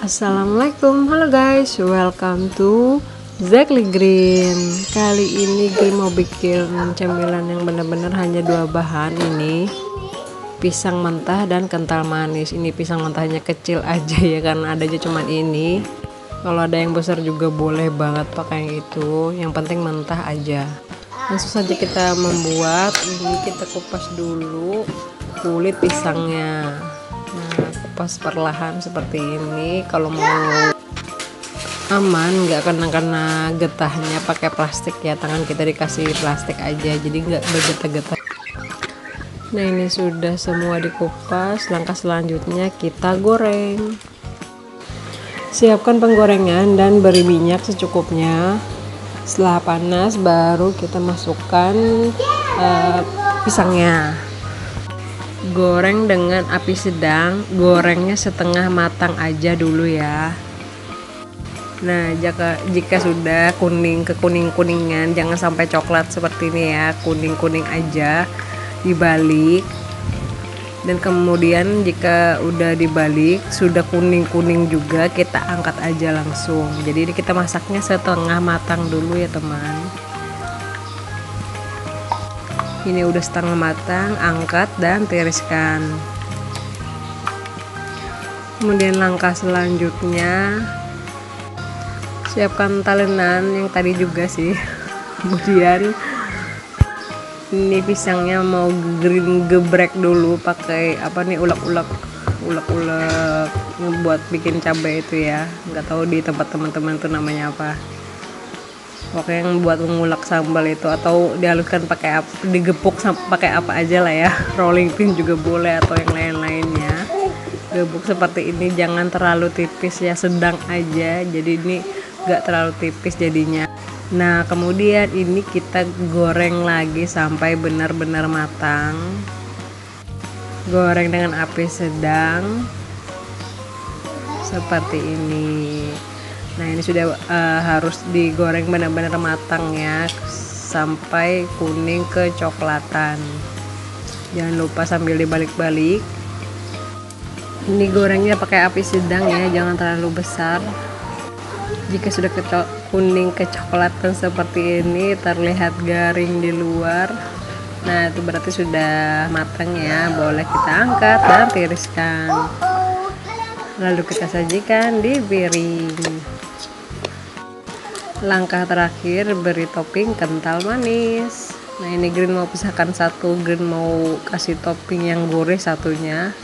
Assalamualaikum, halo guys, welcome to Zakli Green. Kali ini Green mau bikin cemilan yang benar-benar hanya dua bahan ini, pisang mentah dan kental manis. Ini pisang mentahnya kecil aja ya karena adanya cuman ini. Kalau ada yang besar juga boleh banget pakai yang itu. Yang penting mentah aja. Langsung saja kita membuat. Ini kita kupas dulu kulit pisangnya pas perlahan seperti ini kalau mau aman nggak kena kena getahnya pakai plastik ya tangan kita dikasih plastik aja jadi nggak bergetah-getah. Nah ini sudah semua dikupas langkah selanjutnya kita goreng. Siapkan penggorengan dan beri minyak secukupnya. Setelah panas baru kita masukkan uh, pisangnya goreng dengan api sedang gorengnya setengah matang aja dulu ya. Nah jika jika sudah kuning ke kuning kuningan jangan sampai coklat seperti ini ya. Kuning kuning aja dibalik. Dan kemudian jika udah dibalik sudah kuning kuning juga kita angkat aja langsung. Jadi ini kita masaknya setengah matang dulu ya teman ini udah setengah matang angkat dan tiriskan. Kemudian langkah selanjutnya siapkan talenan yang tadi juga sih. Kemudian ini pisangnya mau green gebrek dulu pakai apa nih ulek-ulek ulek-ulek buat bikin cabai itu ya. Nggak tahu di tempat teman-teman tuh namanya apa pokoknya yang buat mengulak sambal itu atau dihaluskan pakai apa digepuk pakai apa aja lah ya. Rolling pin juga boleh atau yang lain-lainnya. Gebuk seperti ini jangan terlalu tipis ya sedang aja. Jadi ini gak terlalu tipis jadinya. Nah kemudian ini kita goreng lagi sampai benar-benar matang. Goreng dengan api sedang. Seperti ini nah ini sudah uh, harus digoreng benar-benar matang ya sampai kuning kecoklatan. Jangan lupa sambil dibalik-balik. Ini gorengnya pakai api sedang ya jangan terlalu besar. Jika sudah keco kuning kecoklatan seperti ini terlihat garing di luar. Nah itu berarti sudah matang ya boleh kita angkat dan tiriskan. Lalu kita sajikan di piring langkah terakhir beri topping kental manis nah ini green mau pisahkan satu green mau kasih topping yang gurih satunya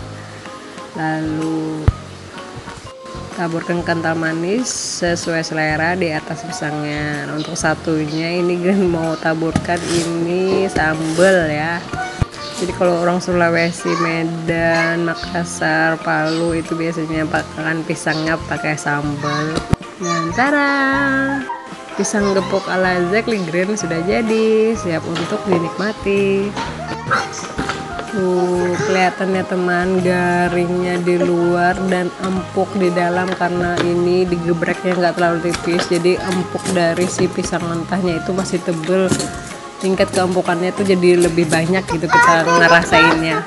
lalu taburkan kental manis sesuai selera di atas pisangnya nah, untuk satunya ini green mau taburkan ini sambal ya jadi kalau orang Sulawesi, Medan, Makassar, Palu itu biasanya pakai pisangnya pakai sambal. Dan tara! Pisang gepuk ala Zekli Green sudah jadi, siap untuk dinikmati. Tuh, kelihatannya teman garingnya di luar dan empuk di dalam karena ini digebreknya nggak terlalu tipis, jadi empuk dari si pisang mentahnya itu masih tebel. Tingkat keempukannya itu jadi lebih banyak gitu kita ngerasainnya.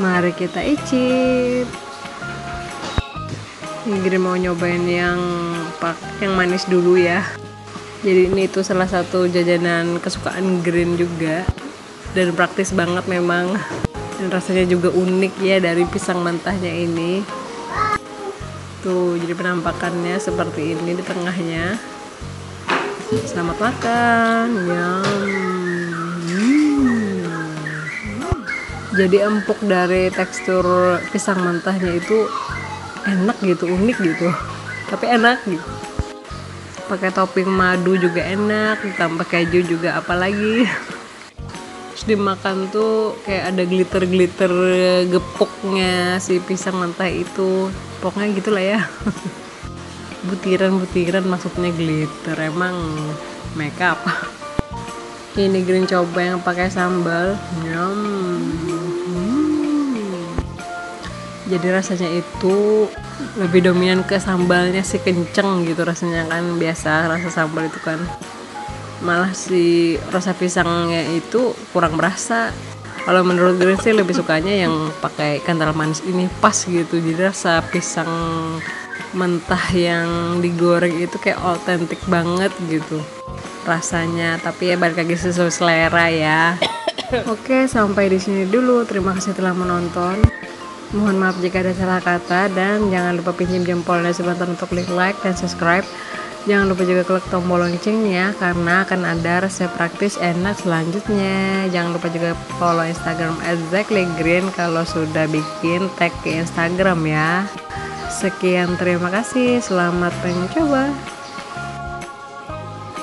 Mari kita icip. Ini mau nyobain yang pak yang manis dulu ya jadi ini itu salah satu jajanan kesukaan Green juga. Dan praktis banget memang. Dan rasanya juga unik ya dari pisang mentahnya ini. Tuh jadi penampakannya seperti ini di tengahnya. Selamat makan yum. Jadi empuk dari tekstur pisang mentahnya itu enak gitu unik gitu. Tapi enak gitu pakai topping madu juga enak ditambah keju juga apalagi terus dimakan tuh kayak ada glitter glitter gepuknya si pisang mentah itu. Pokoknya gitulah ya. Butiran-butiran maksudnya glitter emang makeup. Ini green coba yang pakai sambal nyam jadi rasanya itu lebih dominan ke sambalnya sih kenceng gitu rasanya kan biasa rasa sambal itu kan. Malah si rasa pisangnya itu kurang berasa. Kalau menurut gue sih lebih sukanya yang pakai kental manis ini pas gitu. Jadi rasa pisang mentah yang digoreng itu kayak otentik banget gitu. Rasanya tapi ya balik lagi sesuai selera ya. Oke sampai di sini dulu. Terima kasih telah menonton mohon maaf jika ada salah kata dan jangan lupa pinjam jempolnya sebentar untuk klik like dan subscribe Jangan lupa juga klik tombol loncengnya karena akan ada resep praktis enak selanjutnya. Jangan lupa juga follow Instagram @exactlygreen kalau sudah bikin tag ke Instagram ya. Sekian terima kasih, selamat mencoba.